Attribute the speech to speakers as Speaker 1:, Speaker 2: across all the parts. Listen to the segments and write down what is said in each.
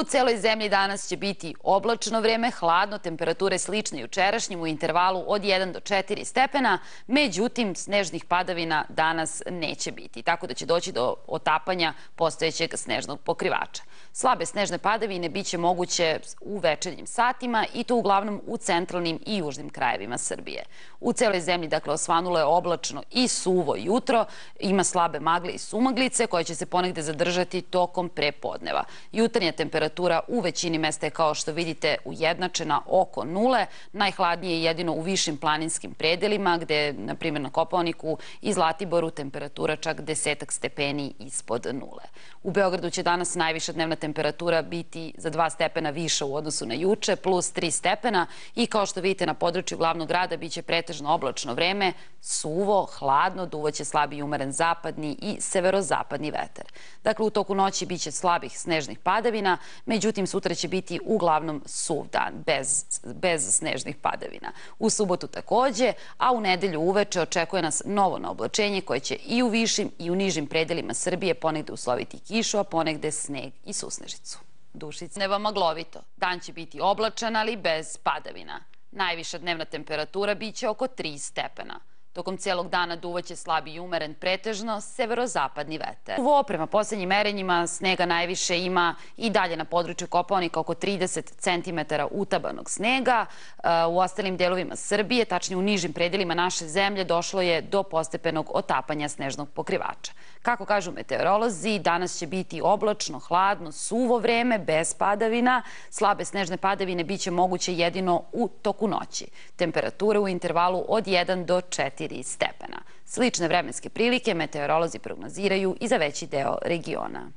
Speaker 1: U celoj zemlji danas će biti oblačno vreme, hladno, temperature slične jučerašnjim u intervalu od 1 do 4 stepena, međutim snežnih padavina danas neće biti, tako da će doći do otapanja postojećeg snežnog pokrivača. Slabe snežne padavine biće moguće u večernjim satima i to uglavnom u centralnim i južnim krajevima Srbije. U celoj zemlji, dakle, osvanulo je oblačno i suvo jutro, ima slabe magle i sumaglice koje će se ponegde zadržati tokom prepodneva. Jutarnja temperatura temperatura u većini mesta je kao što vidite ujednačena oko nule. Najhladnije je jedino u višim planinskim predelima gde, na primjer na Koponiku i Zlatiboru, temperatura čak desetak stepeni ispod nule. U Beogradu će danas najviša dnevna temperatura biti za 2 stepena više u odnosu na juče, plus 3 stepena i kao što vidite na području glavnog grada biće pretežno oblačno vreme, suvo, hladno, duvaće slabi i umeren zapadni i severozapadni veter. Dakle, u toku noći biće slabih snežnih padavina, Međutim, sutra će biti uglavnom suv dan, bez, bez snežnih padavina. U subotu takođe, a u nedelju uveče očekuje nas novo naoblačenje koje će i u višim i u nižim predelima Srbije ponegde usloviti kišu, a ponegde sneg i susnežicu. Dušica. Neva maglovito. Dan će biti oblačan, ali bez padavina. Najviša dnevna temperatura biće oko 3 stepena. Tokom cijelog dana duvaće slabi i umeren pretežno severozapadni veter. Uvo, prema poslednjim merenjima, snega najviše ima i dalje na području Kopaonika oko 30 cm utabanog snega. E, u ostalim delovima Srbije, tačnije u nižim predelima naše zemlje, došlo je do postepenog otapanja snežnog pokrivača. Kako kažu meteorolozi, danas će biti oblačno, hladno, suvo vreme, bez padavina. Slabe snežne padavine biće moguće jedino u toku noći. Temperature u intervalu od 1 do 4 4 stepena. Slične vremenske prilike meteorolozi prognoziraju i za veći deo regiona.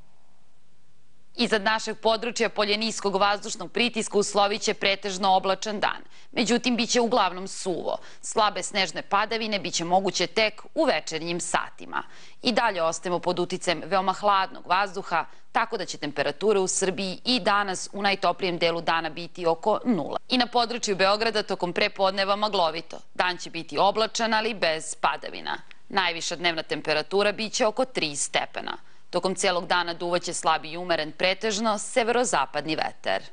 Speaker 1: Iznad našeg područja polje niskog vazdušnog pritiska uslovit će pretežno oblačan dan. Međutim, bit će uglavnom suvo. Slabe snežne padavine bit će moguće tek u večernjim satima. I dalje ostajemo pod uticem veoma hladnog vazduha, tako da će temperatura u Srbiji i danas u najtoplijem delu dana biti oko nula. I na području Beograda tokom prepodneva maglovito. Dan će biti oblačan, ali bez padavina. Najviša dnevna temperatura biće oko 3 stepena. Tokom cijelog dana duvaće slabi i umeren pretežno severozapadni veter.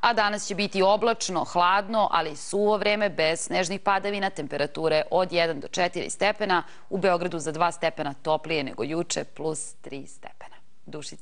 Speaker 1: A danas će biti oblačno, hladno, ali suvo vreme bez snežnih padavina, temperature od 1 do 4 stepena, u Beogradu za 2 stepena toplije nego juče, plus 3 stepena. Dušica.